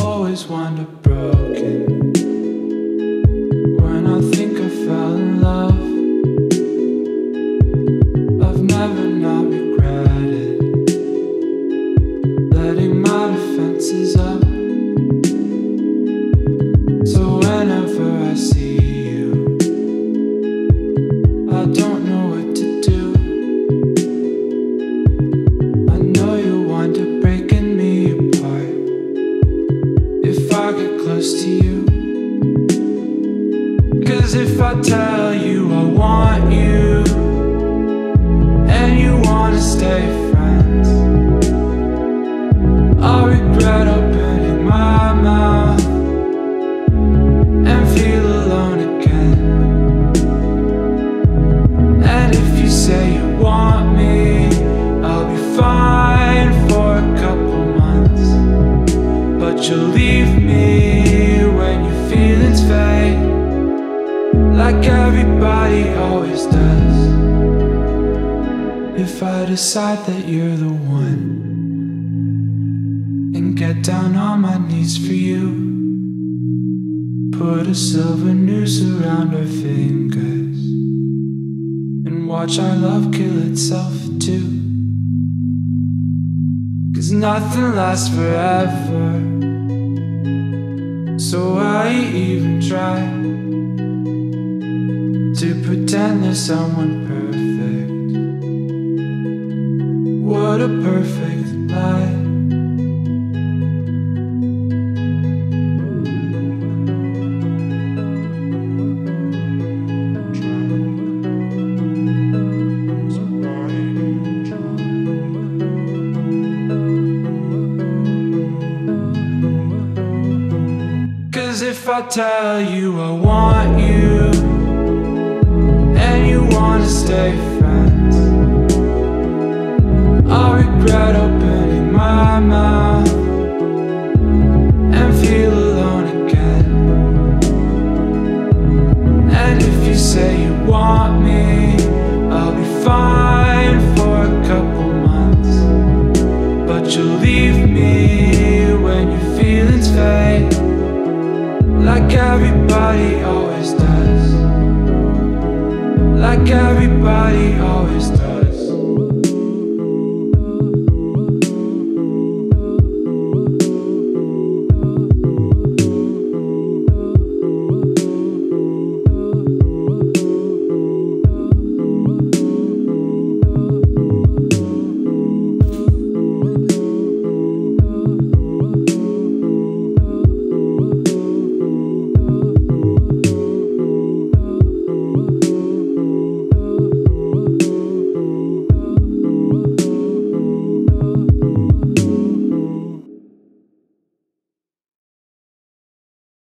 always wind up broken. I get close to you. Cause if I tell you I want always does. If I decide that you're the one And get down on my knees for you Put a silver noose around our fingers And watch our love kill itself too. Cause nothing lasts forever. So why even try To pretend there's someone perfect. What a perfect lie Cause if I tell you I want you stay friends. I'll regret opening my mouth And feel alone again. And if you say you want me I'll be fine for a couple months. But you'll leave me when your feelings fade like everybody always does Like everybody always does